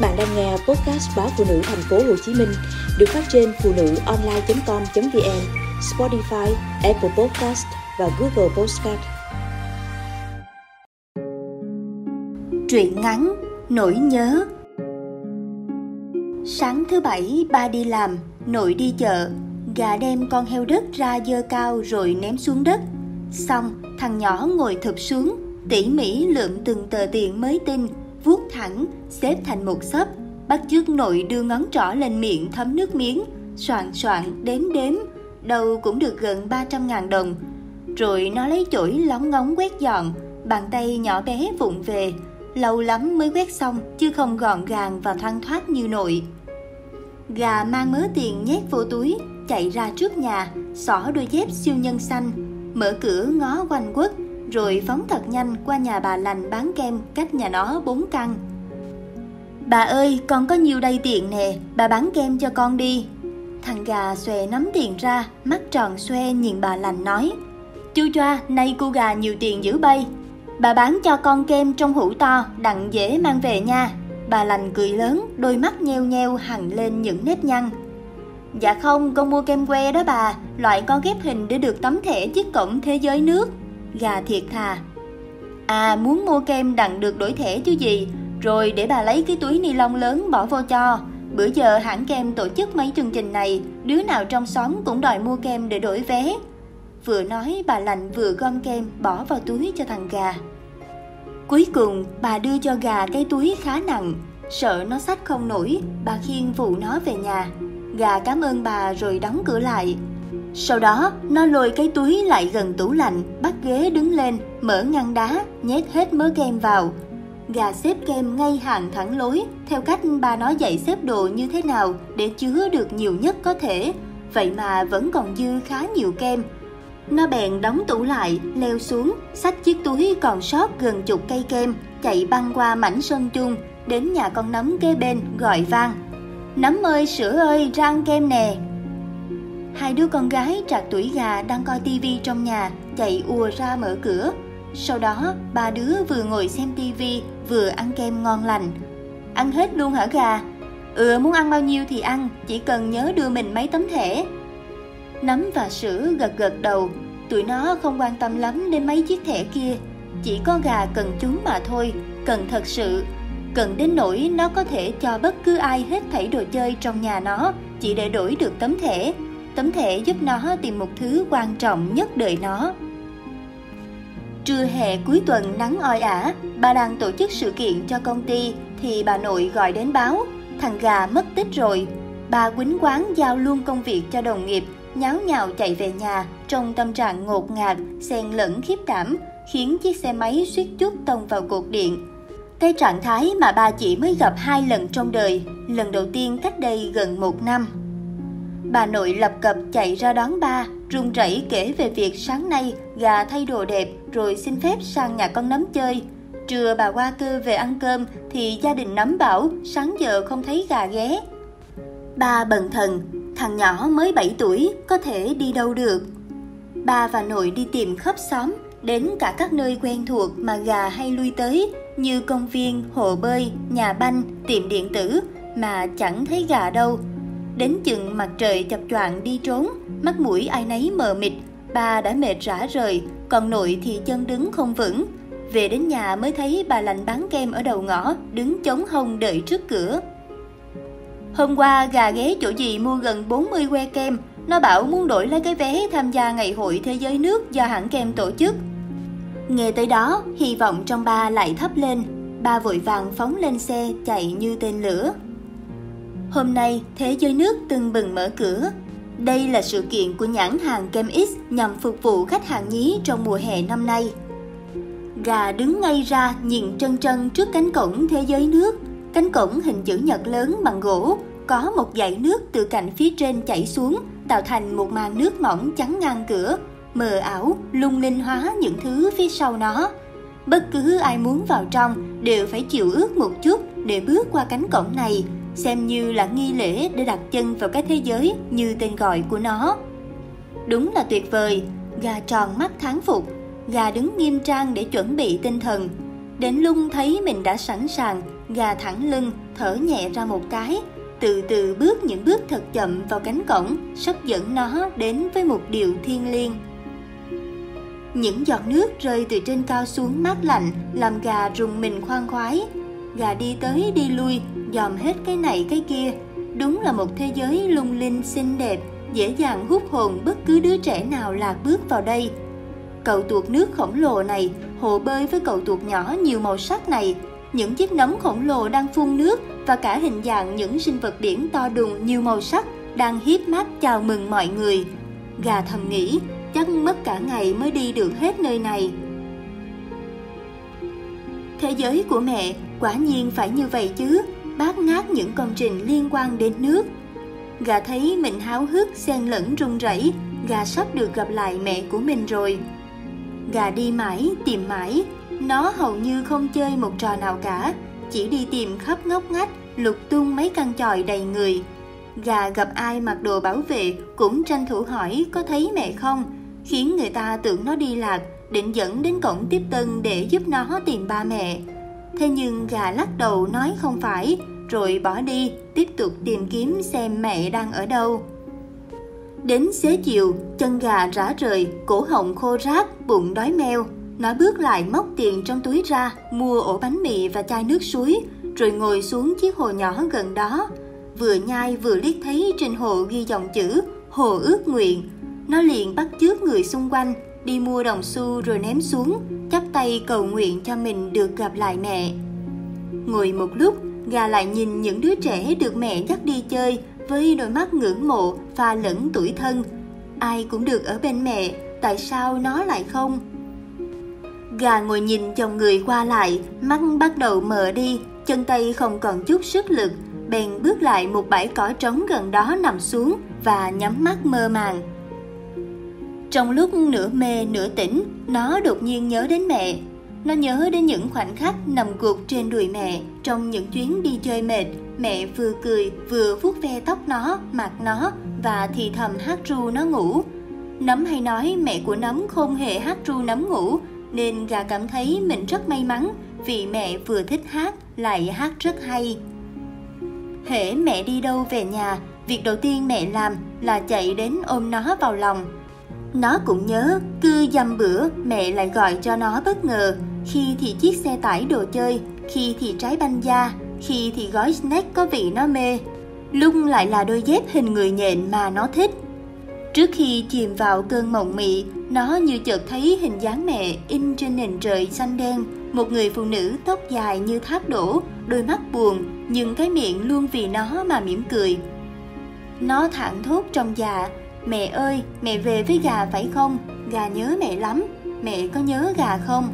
bạn đang nghe podcast báo phụ nữ thành phố Hồ Chí Minh được phát trên phụ nữ online.com.vn, Spotify, Apple Podcast và Google Podcast. Truyện ngắn Nỗi nhớ Sáng thứ bảy ba đi làm, nội đi chợ, gà đem con heo đất ra dơ cao rồi ném xuống đất. Xong, thằng nhỏ ngồi thụp xuống, tỉ mỉ lượm từng tờ tiền mới tinh vuốt thẳng, xếp thành một xấp, bắt chước nội đưa ngón trỏ lên miệng thấm nước miếng, soạn soạn đếm đếm, đâu cũng được gần 300 ngàn đồng. Rồi nó lấy chổi lóng ngóng quét dọn, bàn tay nhỏ bé vụng về, lâu lắm mới quét xong chứ không gọn gàng và thoăn thoát như nội. Gà mang mớ tiền nhét vô túi, chạy ra trước nhà, xỏ đôi dép siêu nhân xanh, mở cửa ngó quanh quất, rồi phóng thật nhanh qua nhà bà lành bán kem cách nhà nó bốn căn. Bà ơi, con có nhiều đây tiền nè, bà bán kem cho con đi. Thằng gà xòe nắm tiền ra, mắt tròn xoe nhìn bà lành nói. Chú choa, nay cô gà nhiều tiền dữ bay. Bà bán cho con kem trong hũ to, đặng dễ mang về nha. Bà lành cười lớn, đôi mắt nheo nheo hằn lên những nếp nhăn. Dạ không, con mua kem que đó bà, loại con ghép hình để được tấm thẻ chiếc cổng thế giới nước gà thiệt thà. À muốn mua kem đặng được đổi thẻ chứ gì, rồi để bà lấy cái túi ni lông lớn bỏ vô cho. Bữa giờ hãng kem tổ chức mấy chương trình này, đứa nào trong xóm cũng đòi mua kem để đổi vé. Vừa nói bà lành vừa gom kem bỏ vào túi cho thằng gà. Cuối cùng bà đưa cho gà cái túi khá nặng, sợ nó xách không nổi, bà khiêng vụ nó về nhà. Gà cảm ơn bà rồi đóng cửa lại, sau đó, nó lôi cái túi lại gần tủ lạnh, bắt ghế đứng lên, mở ngăn đá, nhét hết mớ kem vào. Gà xếp kem ngay hàng thẳng lối, theo cách bà nói dạy xếp đồ như thế nào để chứa được nhiều nhất có thể. Vậy mà vẫn còn dư khá nhiều kem. Nó bèn đóng tủ lại, leo xuống, xách chiếc túi còn sót gần chục cây kem, chạy băng qua mảnh sân chung, đến nhà con nấm kế bên gọi vang. Nấm ơi, sữa ơi, rang kem nè, Hai đứa con gái trạc tuổi gà đang coi tivi trong nhà chạy ùa ra mở cửa. Sau đó, ba đứa vừa ngồi xem tivi vừa ăn kem ngon lành. Ăn hết luôn hả gà? Ừ, muốn ăn bao nhiêu thì ăn, chỉ cần nhớ đưa mình mấy tấm thẻ. Nấm và sữa gật gật đầu, tụi nó không quan tâm lắm đến mấy chiếc thẻ kia. Chỉ có gà cần chúng mà thôi, cần thật sự. Cần đến nỗi nó có thể cho bất cứ ai hết thảy đồ chơi trong nhà nó chỉ để đổi được tấm thẻ tấm thẻ giúp nó tìm một thứ quan trọng nhất đời nó. Trưa hè cuối tuần nắng oi ả, bà đang tổ chức sự kiện cho công ty thì bà nội gọi đến báo, thằng gà mất tích rồi. Bà quýnh quán giao luôn công việc cho đồng nghiệp, nháo nhào chạy về nhà trong tâm trạng ngột ngạt, xen lẫn khiếp đảm, khiến chiếc xe máy suýt chút tông vào cột điện. Cái trạng thái mà bà chỉ mới gặp hai lần trong đời, lần đầu tiên cách đây gần một năm. Bà nội lập cập chạy ra đón ba, run rẩy kể về việc sáng nay gà thay đồ đẹp rồi xin phép sang nhà con nấm chơi. Trưa bà qua cư về ăn cơm thì gia đình nấm bảo sáng giờ không thấy gà ghé. Ba bần thần, thằng nhỏ mới 7 tuổi có thể đi đâu được. Ba và nội đi tìm khắp xóm, đến cả các nơi quen thuộc mà gà hay lui tới như công viên, hồ bơi, nhà banh, tiệm điện tử mà chẳng thấy gà đâu Đến chừng mặt trời chập choạng đi trốn, mắt mũi ai nấy mờ mịt, bà đã mệt rã rời, còn nội thì chân đứng không vững. Về đến nhà mới thấy bà lành bán kem ở đầu ngõ, đứng chống hông đợi trước cửa. Hôm qua gà ghé chỗ gì mua gần 40 que kem, nó bảo muốn đổi lấy cái vé tham gia ngày hội thế giới nước do hãng kem tổ chức. Nghe tới đó, hy vọng trong ba lại thấp lên, ba vội vàng phóng lên xe chạy như tên lửa. Hôm nay, Thế giới nước từng bừng mở cửa. Đây là sự kiện của nhãn hàng Kem X nhằm phục vụ khách hàng nhí trong mùa hè năm nay. Gà đứng ngay ra nhìn trân trân trước cánh cổng thế giới nước. Cánh cổng hình chữ nhật lớn bằng gỗ, có một dải nước từ cạnh phía trên chảy xuống, tạo thành một màn nước mỏng chắn ngang cửa, mờ ảo, lung linh hóa những thứ phía sau nó. Bất cứ ai muốn vào trong đều phải chịu ước một chút để bước qua cánh cổng này xem như là nghi lễ để đặt chân vào cái thế giới như tên gọi của nó. Đúng là tuyệt vời, gà tròn mắt thán phục, gà đứng nghiêm trang để chuẩn bị tinh thần. Đến lung thấy mình đã sẵn sàng, gà thẳng lưng, thở nhẹ ra một cái, từ từ bước những bước thật chậm vào cánh cổng, sắp dẫn nó đến với một điều thiêng liêng. Những giọt nước rơi từ trên cao xuống mát lạnh, làm gà rùng mình khoan khoái. Gà đi tới đi lui, dòm hết cái này cái kia. Đúng là một thế giới lung linh xinh đẹp, dễ dàng hút hồn bất cứ đứa trẻ nào lạc bước vào đây. Cậu tuột nước khổng lồ này, hồ bơi với cậu tuột nhỏ nhiều màu sắc này, những chiếc nấm khổng lồ đang phun nước và cả hình dạng những sinh vật biển to đùng nhiều màu sắc đang hiếp mắt chào mừng mọi người. Gà thầm nghĩ, chắc mất cả ngày mới đi được hết nơi này. Thế giới của mẹ quả nhiên phải như vậy chứ, bát ngát những công trình liên quan đến nước. Gà thấy mình háo hức xen lẫn run rẩy, gà sắp được gặp lại mẹ của mình rồi. Gà đi mãi, tìm mãi, nó hầu như không chơi một trò nào cả, chỉ đi tìm khắp ngóc ngách, lục tung mấy căn chòi đầy người. Gà gặp ai mặc đồ bảo vệ cũng tranh thủ hỏi có thấy mẹ không, khiến người ta tưởng nó đi lạc, định dẫn đến cổng tiếp tân để giúp nó tìm ba mẹ. Thế nhưng gà lắc đầu nói không phải, rồi bỏ đi, tiếp tục tìm kiếm xem mẹ đang ở đâu. Đến xế chiều, chân gà rã rời, cổ họng khô rác bụng đói meo. Nó bước lại móc tiền trong túi ra, mua ổ bánh mì và chai nước suối, rồi ngồi xuống chiếc hồ nhỏ gần đó. Vừa nhai vừa liếc thấy trên hồ ghi dòng chữ Hồ ước nguyện. Nó liền bắt chước người xung quanh, đi mua đồng xu rồi ném xuống, chắp tay cầu nguyện cho mình được gặp lại mẹ. Ngồi một lúc, gà lại nhìn những đứa trẻ được mẹ dắt đi chơi với đôi mắt ngưỡng mộ và lẫn tuổi thân. Ai cũng được ở bên mẹ, tại sao nó lại không? Gà ngồi nhìn dòng người qua lại, mắt bắt đầu mờ đi, chân tay không còn chút sức lực, bèn bước lại một bãi cỏ trống gần đó nằm xuống và nhắm mắt mơ màng. Trong lúc nửa mê nửa tỉnh, nó đột nhiên nhớ đến mẹ. Nó nhớ đến những khoảnh khắc nằm gục trên đùi mẹ trong những chuyến đi chơi mệt. Mẹ vừa cười vừa vuốt ve tóc nó, mặt nó và thì thầm hát ru nó ngủ. Nấm hay nói mẹ của nấm không hề hát ru nấm ngủ nên gà cảm thấy mình rất may mắn vì mẹ vừa thích hát lại hát rất hay. Hễ mẹ đi đâu về nhà, việc đầu tiên mẹ làm là chạy đến ôm nó vào lòng. Nó cũng nhớ, cứ dăm bữa mẹ lại gọi cho nó bất ngờ, khi thì chiếc xe tải đồ chơi, khi thì trái banh da, khi thì gói snack có vị nó mê, lung lại là đôi dép hình người nhện mà nó thích. Trước khi chìm vào cơn mộng mị, nó như chợt thấy hình dáng mẹ in trên nền trời xanh đen, một người phụ nữ tóc dài như thác đổ, đôi mắt buồn, nhưng cái miệng luôn vì nó mà mỉm cười. Nó thẳng thốt trong dạ, mẹ ơi, mẹ về với gà phải không? Gà nhớ mẹ lắm, mẹ có nhớ gà không?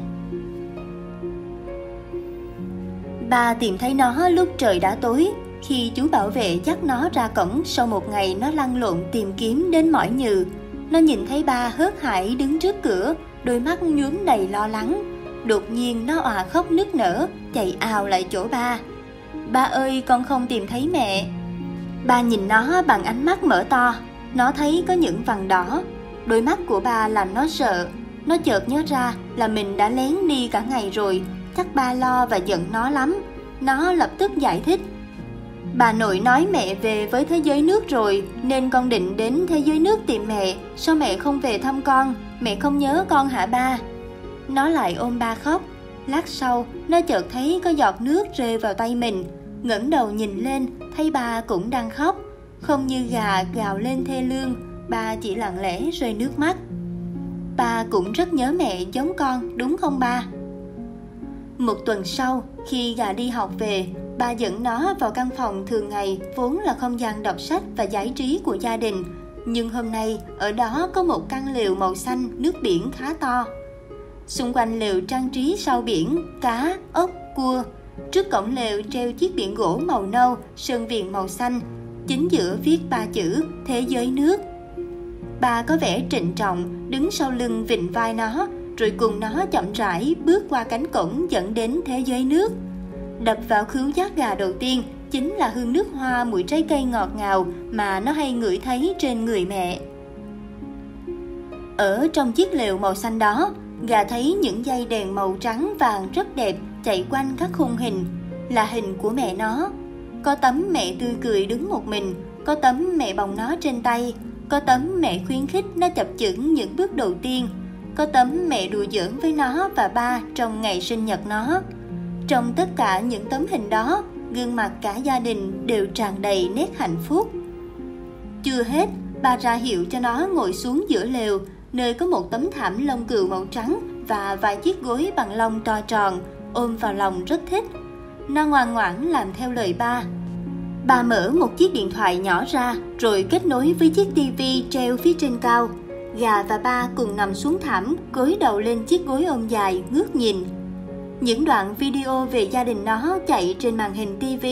Ba tìm thấy nó lúc trời đã tối, khi chú bảo vệ dắt nó ra cổng sau một ngày nó lăn lộn tìm kiếm đến mỏi nhừ. Nó nhìn thấy ba hớt hải đứng trước cửa, đôi mắt nhuốm đầy lo lắng. Đột nhiên nó òa khóc nức nở, chạy ào lại chỗ ba. Ba ơi, con không tìm thấy mẹ. Ba nhìn nó bằng ánh mắt mở to, nó thấy có những vằn đỏ. Đôi mắt của ba làm nó sợ. Nó chợt nhớ ra là mình đã lén đi cả ngày rồi, chắc ba lo và giận nó lắm. Nó lập tức giải thích. Bà nội nói mẹ về với thế giới nước rồi, Nên con định đến thế giới nước tìm mẹ, Sao mẹ không về thăm con? Mẹ không nhớ con hả ba? Nó lại ôm ba khóc. Lát sau, nó chợt thấy có giọt nước rơi vào tay mình. Ngẩng đầu nhìn lên, Thấy ba cũng đang khóc. Không như gà gào lên thê lương, Ba chỉ lặng lẽ rơi nước mắt. Ba cũng rất nhớ mẹ giống con, đúng không ba? Một tuần sau khi gà đi học về Bà dẫn nó vào căn phòng thường ngày vốn là không gian đọc sách và giải trí của gia đình. Nhưng hôm nay ở đó có một căn lều màu xanh nước biển khá to. Xung quanh lều trang trí sau biển, cá, ốc, cua. Trước cổng lều treo chiếc biển gỗ màu nâu, sơn viền màu xanh. Chính giữa viết ba chữ Thế giới nước. Bà có vẻ trịnh trọng, đứng sau lưng vịnh vai nó, rồi cùng nó chậm rãi bước qua cánh cổng dẫn đến thế giới nước. Đập vào khứu giác gà đầu tiên chính là hương nước hoa mùi trái cây ngọt ngào mà nó hay ngửi thấy trên người mẹ. Ở trong chiếc lều màu xanh đó, gà thấy những dây đèn màu trắng vàng rất đẹp chạy quanh các khung hình. là hình của mẹ nó. Có tấm mẹ tươi cười đứng một mình, có tấm mẹ bồng nó trên tay, có tấm mẹ khuyến khích nó chập chững những bước đầu tiên, có tấm mẹ đùa giỡn với nó và ba trong ngày sinh nhật nó. Trong tất cả những tấm hình đó, gương mặt cả gia đình đều tràn đầy nét hạnh phúc. Chưa hết, bà ra hiệu cho nó ngồi xuống giữa lều, nơi có một tấm thảm lông cừu màu trắng và vài chiếc gối bằng lông to tròn, ôm vào lòng rất thích. Nó ngoan ngoãn làm theo lời ba. Bà mở một chiếc điện thoại nhỏ ra rồi kết nối với chiếc tivi treo phía trên cao. Gà và ba cùng nằm xuống thảm, gối đầu lên chiếc gối ôm dài, ngước nhìn. Những đoạn video về gia đình nó chạy trên màn hình TV.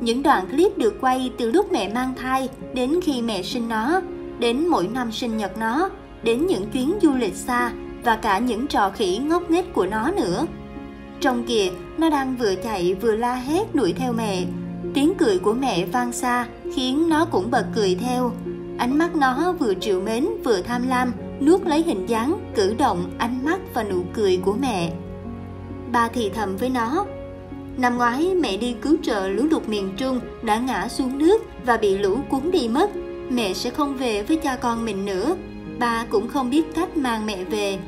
Những đoạn clip được quay từ lúc mẹ mang thai đến khi mẹ sinh nó, đến mỗi năm sinh nhật nó, đến những chuyến du lịch xa và cả những trò khỉ ngốc nghếch của nó nữa. Trong kìa, nó đang vừa chạy vừa la hét đuổi theo mẹ. Tiếng cười của mẹ vang xa khiến nó cũng bật cười theo. Ánh mắt nó vừa trìu mến vừa tham lam, nuốt lấy hình dáng, cử động, ánh mắt và nụ cười của mẹ. Ba thì thầm với nó. Năm ngoái mẹ đi cứu trợ lũ lụt miền Trung đã ngã xuống nước và bị lũ cuốn đi mất. Mẹ sẽ không về với cha con mình nữa. Ba cũng không biết cách mang mẹ về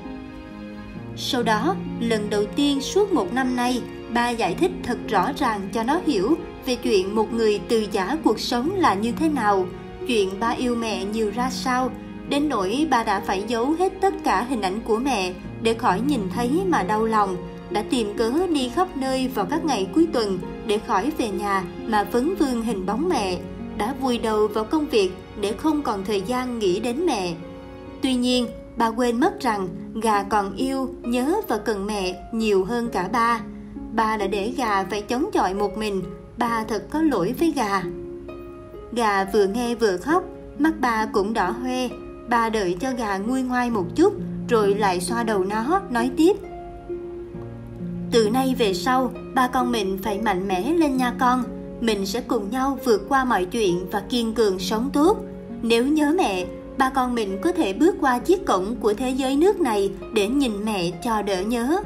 sau đó, lần đầu tiên suốt một năm nay, ba giải thích thật rõ ràng cho nó hiểu về chuyện một người từ giả cuộc sống là như thế nào, chuyện ba yêu mẹ nhiều ra sao, đến nỗi ba đã phải giấu hết tất cả hình ảnh của mẹ để khỏi nhìn thấy mà đau lòng, đã tìm cớ đi khắp nơi vào các ngày cuối tuần để khỏi về nhà mà vấn vương hình bóng mẹ, đã vùi đầu vào công việc để không còn thời gian nghĩ đến mẹ. Tuy nhiên, Bà quên mất rằng gà còn yêu, nhớ và cần mẹ nhiều hơn cả ba. Ba đã để gà phải chống chọi một mình, ba thật có lỗi với gà. Gà vừa nghe vừa khóc, mắt ba cũng đỏ hoe. Ba đợi cho gà nguôi ngoai một chút, rồi lại xoa đầu nó, nói tiếp. Từ nay về sau, ba con mình phải mạnh mẽ lên nha con. Mình sẽ cùng nhau vượt qua mọi chuyện và kiên cường sống tốt. Nếu nhớ mẹ, ba con mình có thể bước qua chiếc cổng của thế giới nước này để nhìn mẹ cho đỡ nhớ.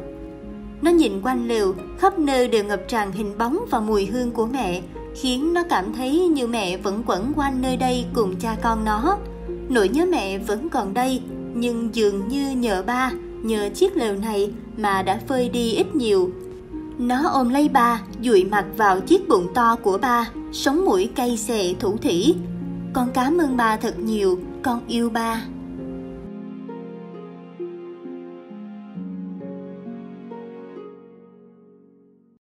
Nó nhìn quanh lều, khắp nơi đều ngập tràn hình bóng và mùi hương của mẹ, khiến nó cảm thấy như mẹ vẫn quẩn quanh nơi đây cùng cha con nó. Nỗi nhớ mẹ vẫn còn đây, nhưng dường như nhờ ba, nhờ chiếc lều này mà đã phơi đi ít nhiều. Nó ôm lấy ba, dụi mặt vào chiếc bụng to của ba, sống mũi cay xè thủ thỉ. Con cảm ơn ba thật nhiều, con yêu ba